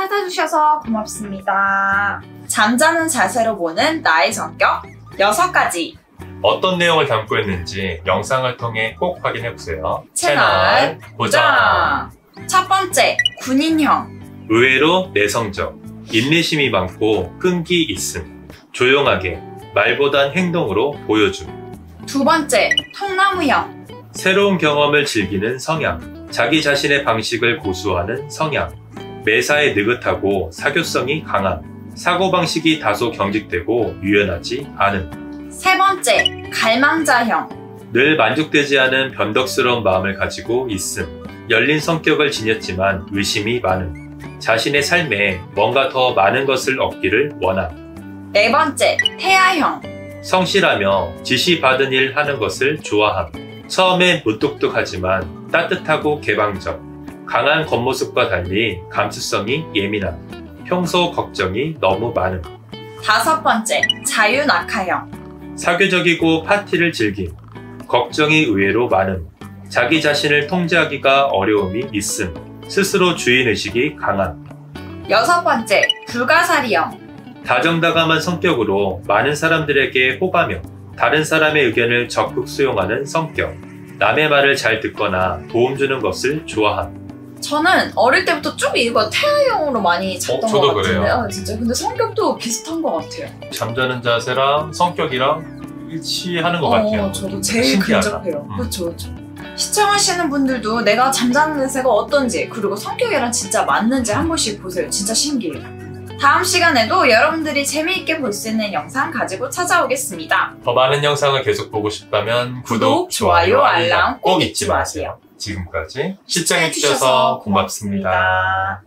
찾아주셔서 고맙습니다. 잠자는 자세로 보는 나의 성격 여섯 가지 어떤 내용을 담고 있는지 영상을 통해 꼭 확인해보세요. 채널 고정! 첫 번째, 군인형. 의외로 내성적, 인내심이 많고 끈기 있음, 조용하게, 말보단 행동으로 보여줌, 두 번째, 통나무형. 새로운 경험을 즐기는 성향, 자기 자신의 방식을 고수하는 성향, 매사에 느긋하고 사교성이 강함, 사고방식이 다소 경직되고 유연하지 않음, 세 번째, 갈망자형. 늘 만족되지 않은 변덕스러운 마음을 가지고 있음, 열린 성격을 지녔지만 의심이 많음, 자신의 삶에 뭔가 더 많은 것을 얻기를 원함, 네 번째, 태아형. 성실하며 지시받은 일 하는 것을 좋아함. 처음엔 무뚝뚝하지만 따뜻하고 개방적. 강한 겉모습과 달리 감수성이 예민함. 평소 걱정이 너무 많음. 다섯 번째, 자유낙하형. 사교적이고 파티를 즐김. 걱정이 의외로 많음. 자기 자신을 통제하기가 어려움이 있음. 스스로 주인의식이 강함. 여섯 번째, 불가사리형. 다정다감한 성격으로 많은 사람들에게 호감형, 다른 사람의 의견을 적극 수용하는 성격, 남의 말을 잘 듣거나 도움 주는 것을 좋아함. 저는 어릴 때부터 쭉 이거 태아형으로 많이 찾던 어, 저도 것 같은데요. 그래요. 진짜. 근데 성격도 비슷한 것 같아요. 잠자는 자세랑 성격이랑 일치하는 것 같아요. 어, 저도 제일 신기하다. 근접해요. 음. 그렇죠, 그렇죠. 시청하시는 분들도 내가 잠자는 냄새가 어떤지 그리고 성격이랑 진짜 맞는지 한 번씩 보세요. 진짜 신기해요. 다음 시간에도 여러분들이 재미있게 볼 수 있는 영상 가지고 찾아오겠습니다. 더 많은 영상을 계속 보고 싶다면 구독, 좋아요, 알람 꼭 잊지 마세요. 지금까지 시청해주셔서 고맙습니다.